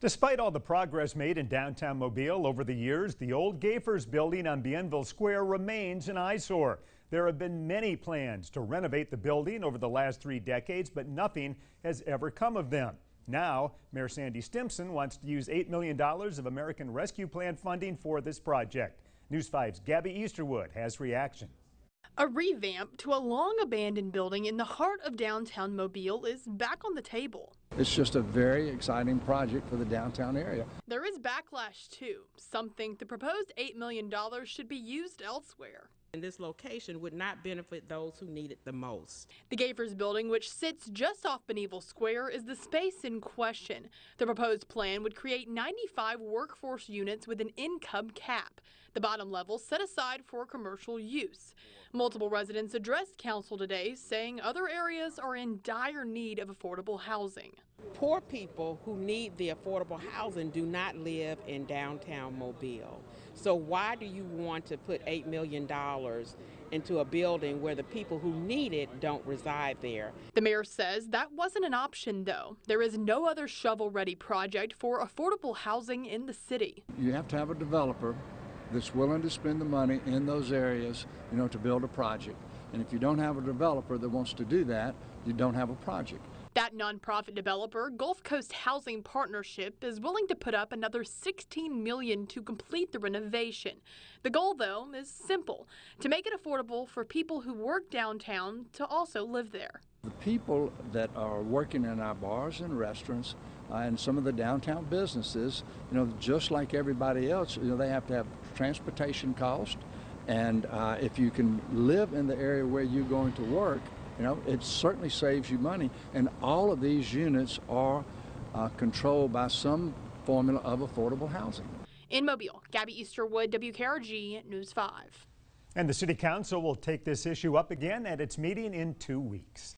Despite all the progress made in downtown Mobile over the years, the old Gayfer's building on Bienville Square remains an eyesore. There have been many plans to renovate the building over the last three decades, but nothing has ever come of them. Now, Mayor Sandy Stimpson wants to use $8 million of American Rescue Plan funding for this project. News 5's Gabby Easterwood has reaction. A revamp to a long abandoned building in the heart of downtown Mobile is back on the table. It's just a very exciting project for the downtown area. There is backlash too. Some think the proposed $8 million should be used elsewhere. And this location would not benefit those who need it the most. The Gayfer's building, which sits just off Bienville Square, is the space in question. The proposed plan would create 95 workforce units with an income cap. The bottom level set aside for commercial use. Multiple residents addressed council today, saying other areas are in dire need of affordable housing. Poor people who need the affordable housing do not live in downtown Mobile. So why do you want to put $8 million into a building where the people who need it don't reside there? The mayor says that wasn't an option, though. There is no other shovel ready project for affordable housing in the city. You have to have a developer that's willing to spend the money in those areas, you know, to build a project. And if you don't have a developer that wants to do that, you don't have a project. Nonprofit developer, Gulf Coast Housing Partnership, is willing to put up another 16 million to complete the renovation. The goal, though, is simple: to make it affordable for people who work downtown to also live there. The people that are working in our bars and restaurants uh, and some of the downtown businesses, you know, just like everybody else, you know, they have to have transportation cost. And uh, if you can live in the area where you're going to work, you know, it certainly saves you money. And all of these units are uh, controlled by some formula of affordable housing. In Mobile, Gabby Easterwood, WKRG News 5. And the City Council will take this issue up again at its meeting in two weeks.